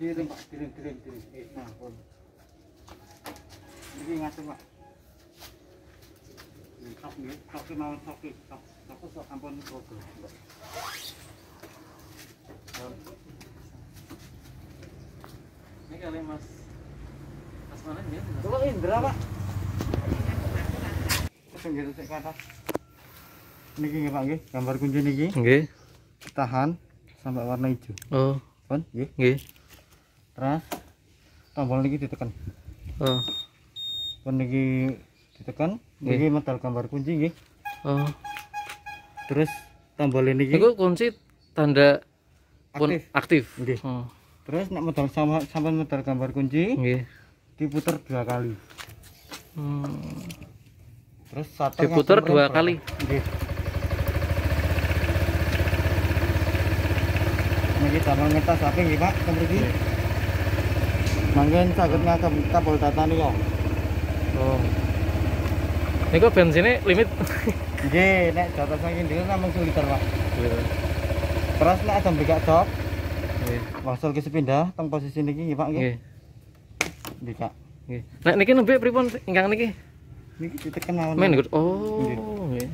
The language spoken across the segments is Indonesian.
Kirim Pak, kirim kirim kirim. Eh, Nah, pun. Iki ngatur Pak. Ini Sok nggih, sok mau sok sok sok sok ampun logo. Ini kali Mas Mas mana ya? Coba Indra Pak. Sing gitu sik ke atas. Niki nggih Pak nggih, gambar kunci niki Nggih. tahan sampai warna hijau. Oh, Pun nggih. nggih. Terus tombol niki ditekan. Oh. Pun niki ditekan, niki medal gambar kunci nggih. Oh. Terus tombol niki Iku kunci tanda pun aktif. aktif. Nggih. Oh. Terus nek medal sama sampai medal gambar kunci Nggih. diputer dua kali. Hmm. Terus satu Diputer langsung dua rem kali? berapa? Nggih. Niki damel ngetas apa nggih Pak? Kemriki. Manggen saged ngagem kabel data niku. Oh. Niku bensinnya limit. Nggih, nek jatah saking namung 1 liter, Pak. Gitu. Terus nek ada mbikak jok, wangsul ke sepindah teng posisi niki nggih Pak nggih. Nggih. Mbikak. Nggih. Nek niki nembe pripun ingkang niki? Niki ditekan mawon. Main good. Oh. Nggih. Nggih.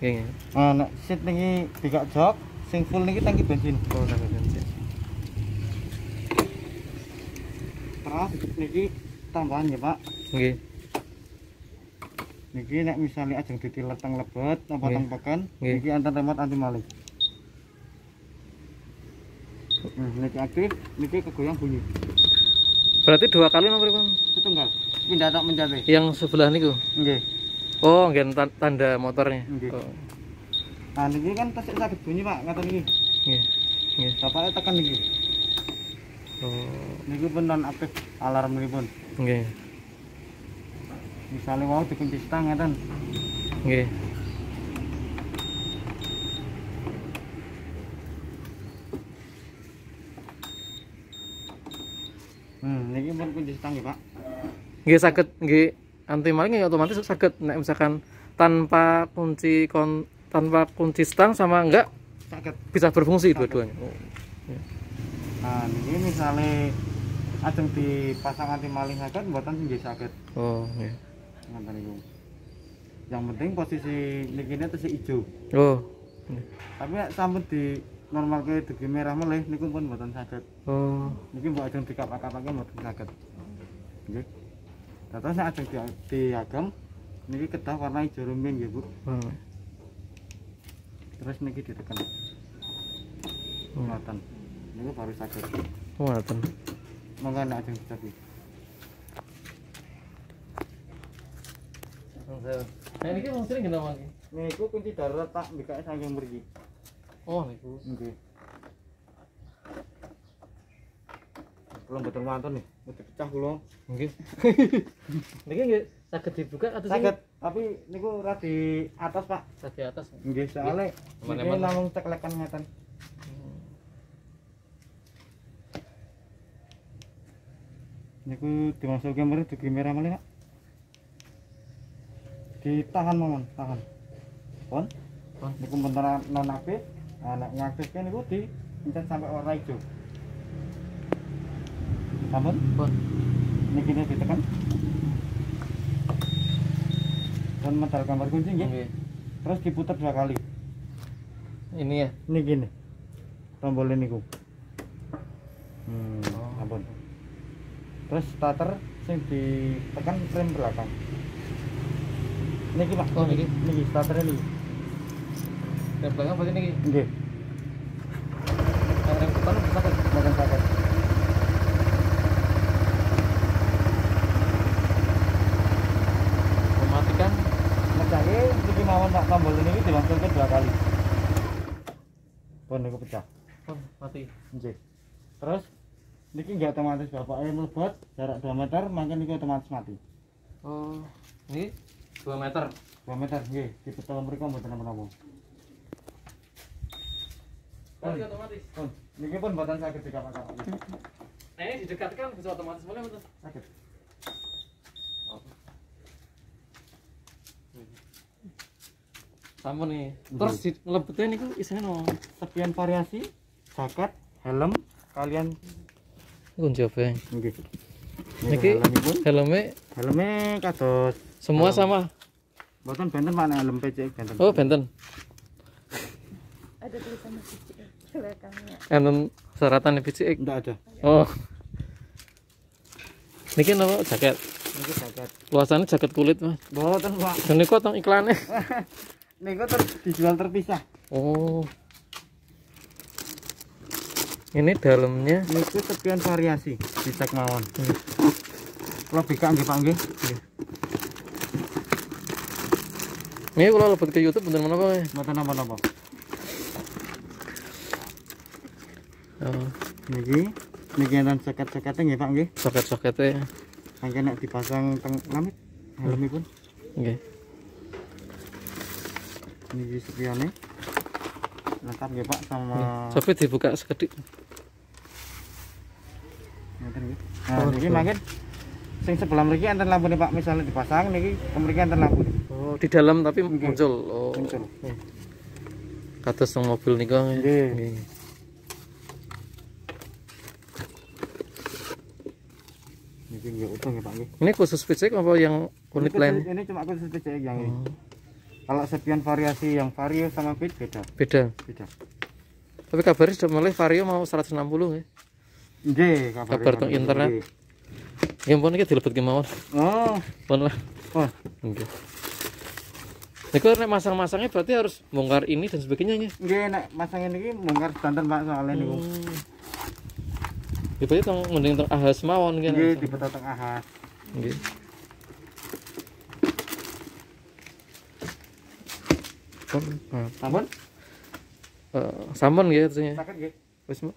nggih. Nah, nek seat niki mbikak jok, sing full niki tangki bensin. Oh, tangga bensin. Terus niki tambahan ya Pak. Nggih. Niki nek misalnya ajeng ditilet teng lebet apa Nggih. teng peken, niki antar remote anti maling. Nah, niki aktif, niki kegoyang bunyi. Berarti dua kali nomor pripun? Setunggal. Pindah tak menjadi. Yang sebelah niku. Nggih. Oh, nggih tan- tanda motornya. Nggih. Oh. Nah, niki kan tesik sakit bunyi Pak, ngaten niki. Nggih. Nggih. Bapaknya tekan niki. Oh. Niki pun non aktif alarm niki pun. Nggih. Misalnya mau dikunci stang ngeten. Nggih. Hmm, niki pun kunci stang ya Pak. Nggih saged nggih anti maling nggih otomatis saged nek misalkan tanpa kunci kon tanpa kunci stang sama enggak Sakit. bisa berfungsi dua-duanya. Oh. Nah, niki misalnya ajeng dipasang anti maling sakit, mboten nggih sakit. Oh, nggih. Ngoten niku. Yang penting posisi niki ini tesik ijo. Oh. Tapi sampun di normal ke dugi merah meleh niku pun mboten saged. Oh. Niki mbok ajeng dikapak-kapake mboten saged. Nggih. Terus nek ajeng di diagem niki kedah warna ijo rumbing nggih, Bu. Oh. Terus niki ditekan. Hmm. Ngoten. Niku baru saged. Oh, ngoten. Monggo nek ajeng dicobi. Nah, ini kan sering kenapa lagi? Niku kunci darurat Pak, mbikake saking mriki. Oh, niku. Nggih. Kula mboten wonten nih, mesti pecah kula. Nggih. Niki nggih saged dibuka atau Saged, tapi niku ora di atas, Pak. di atas? Nggih, soalnya niki namung ceklekan ngeten. Niku dimasuki mriki dugi merah malih, Pak. Ditahan mawon, tahan. Pon, Pon. niku bentar non aktif. Nah, nek ngaktifke niku di pencet sampai warna hijau. Sampun? Pon. Niki ini ditekan. Dan medal gambar kunci nggih. Nggih. Terus diputar dua kali. Ini ya. Niki nih. Tombol niku. Hmm, Oh. ampun. Terus starter sing ditekan rem belakang. Niki Pak. Oh, niki. Niki starter ini. Yang belakang berarti niki. Nggih, Yang rem depan kan? mboten saged. Mematikan. Ngecake niki mawon Pak tombol ini dimasukin dua kali. Pun niku pecah. Oh, mati. Nggih. Terus niki nggak otomatis bapaknya mlebet jarak 2 meter, mungkin niki otomatis mati. Oh, ini 2 meter. 2 meter nggih, di betul mriku mboten napa-napa. Berarti otomatis. Pun, niki pun mboten saged dikapak-kapak. Nah, ini didekatkan bisa otomatis boleh betul. Saged. Sampun nih. Terus di lebetnya niku isinya no. Sekian variasi jaket, helm, kalian kunci obeng nggih Niki helme kados semua Helm. sama? Mboten benten Pak nek helm PCX benten. Oh benten. Ada tulisan masjid di belakangnya. enten syaratan PCX ndak ada. Oh. Niki nama jaket? Niki jaket. Luasannya jaket kulit mas. Mboten Pak. Kok tong iklannya? Niku ter dijual terpisah. Oh ini dalamnya. Niku sepian variasi dicek mawon. Hmm. kalau bika nggih Pak nggih ini kalau lebih ke YouTube bener mana pak? Mboten napa-napa. Oh, niki niki enten seket-sekete nggih Pak nggih? Soket soketnya Angke nek dipasang teng lamit helmipun oke niki sepiane lengkap nggih Pak sama tapi dibuka sekedik nggih. Nah, Oh, niki betul. makin sing sebelah mriki enten lampu nih Pak, misalnya dipasang niki mriki enten lampu. oh di dalam tapi Oke. muncul oh Muncul. oke. kados tong mobil nih kok Nggih. Niki nggih utuh nggih Pak nggih. ini khusus PCX apa yang unit Ini lain Ini cuma khusus PCX yang ini. Oh, Kalau sepian variasi yang Vario sama Fit beda, beda beda. tapi kabarnya sudah mulai Vario mau 160 ya Nggih, Kabar teng Vario. internet. Nggih. ya ampun ini dilebet kemauan Oh, pun lah oh, Oke. Niku nek masang-masangnya berarti harus bongkar ini dan sebagainya ya. nggih nek masang ini bongkar standar Pak soalnya niku. Hmm. Ya berarti tong mending tong ahas mawon kan. Nggih dibetot teng ahas. Nggih. Pun, nah, Sampun? eh, sampun ya terusnya. Sakit nggih. Wis Mbak.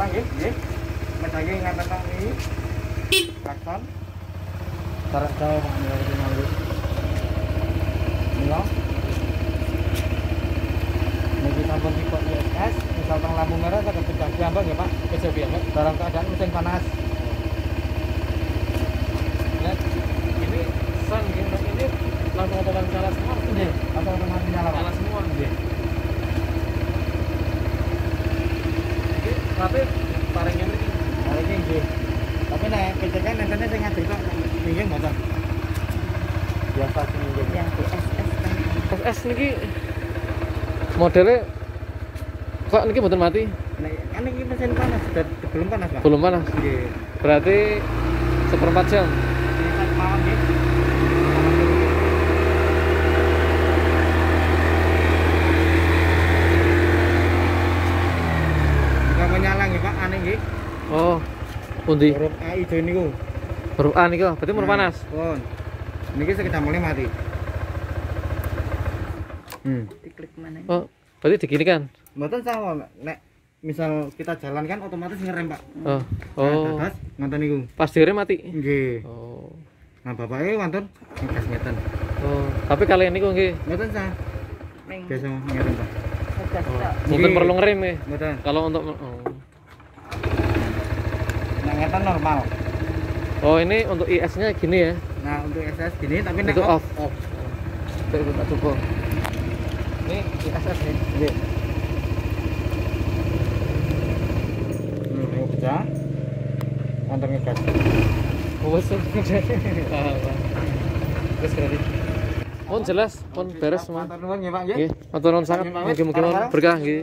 nggih, teng lampu merah pecah nggih Pak. Dalam keadaan mesin panas. Nah, ini sang gitu ini langsung otomatis nyala semua. Nggih, atau otomatis nyala Pak. Nyala semua. Nggih. Iki tapi paringnya ini Kalau ini. Tapi nek PCK nentene sing ngadeg kok nggih mboten. Biasa sih nggih. Yang kan. SS niki modelnya kok niki mboten mati Nek kan iki mesin panas, sudah belum panas, Pak. belum panas Nggih. berarti seperempat jam Ini sak mawon nggih. Jika menyala nggih oh pundi Huruf A ijo niku. huruf A niki berarti murah panas Pun. Niki mati. Hmm. Diklik mana? oh berarti digini kan Mboten sama nek misal kita jalan kan otomatis ngerem, Pak. oh Nah, oh dados ngoten niku. pas direm mati Nggih. oh Nah, bapaknya wonten ngegas ngeten. oh tapi kalian niku nggih Mboten sah. Biasa ngerem, Pak. oh, mungkin perlu ngerem ya Mboten. kalau untuk oh. Ngeten normal. oh ini untuk IS nya gini ya Nah, untuk SS gini tapi itu off off. Oke, kita coba ini ISS nih Nggih. Hmm, ini pecah. Wonten ngegas. Oh. Wes berarti. Pun jelas, pun beres semua. Matur nuwun nggih, Pak nggih. Matur nuwun pamit. Mugi-mugi berkah nggih.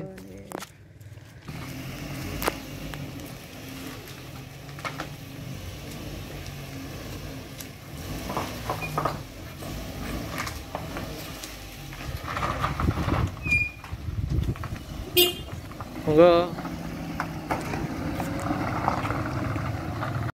Monggo.